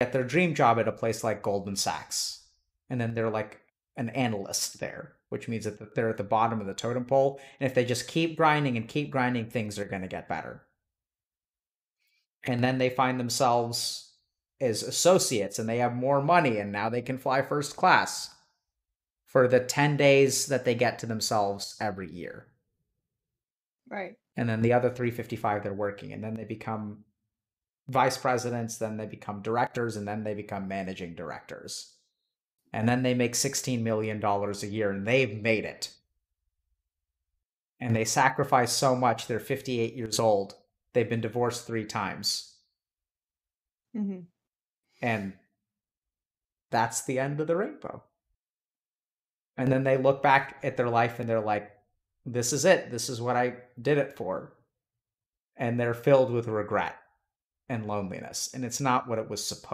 get their dream job at a place like Goldman Sachs. And then they're like an analyst there, which means that they're at the bottom of the totem pole. And if they just keep grinding and keep grinding, things are going to get better. And then they find themselves as associates and they have more money and now they can fly first class for the 10 days that they get to themselves every year. Right. And then the other 355 they're working and then they become vice presidents, then they become directors and then they become managing directors. And then they make 16 million dollars a year and they've made it. And they sacrifice so much they're 58 years old. They've been divorced 3 times. Mm-hmm. And that's the end of the rainbow. And then they look back at their life and they're like, this is it. This is what I did it for. And they're filled with regret and loneliness. And it's not what it was supposed